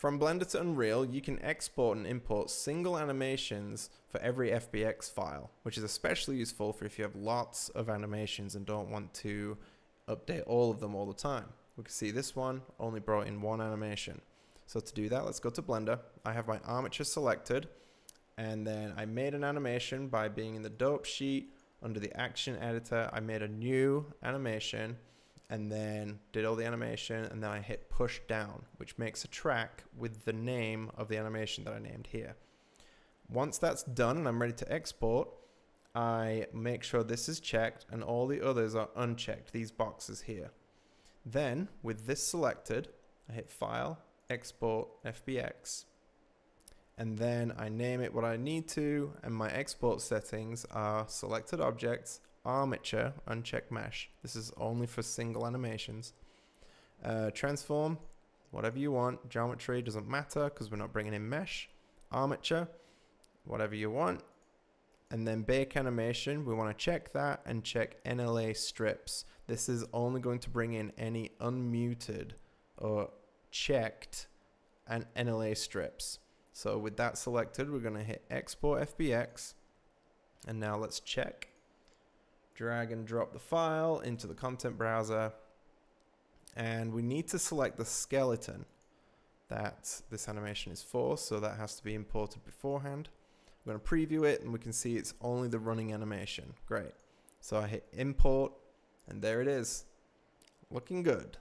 From Blender to Unreal, you can export and import single animations for every FBX file, which is especially useful for if you have lots of animations and don't want to update all of them all the time. We can see this one only brought in one animation. So to do that, let's go to Blender. I have my armature selected, and then I made an animation by being in the dope sheet under the action editor. I made a new animation and then did all the animation and then I hit push down which makes a track with the name of the animation that I named here. Once that's done and I'm ready to export I make sure this is checked and all the others are unchecked these boxes here. Then with this selected I hit file export FBX and then I name it what I need to and my export settings are selected objects armature, uncheck mesh. This is only for single animations. Uh, transform, whatever you want. Geometry doesn't matter because we're not bringing in mesh. Armature, whatever you want. And then bake animation, we want to check that and check NLA strips. This is only going to bring in any unmuted or checked and NLA strips. So with that selected, we're going to hit export FBX. And now let's check drag and drop the file into the content browser. And we need to select the skeleton that this animation is for so that has to be imported beforehand. I'm going to preview it and we can see it's only the running animation. Great. So I hit import and there it is. Looking good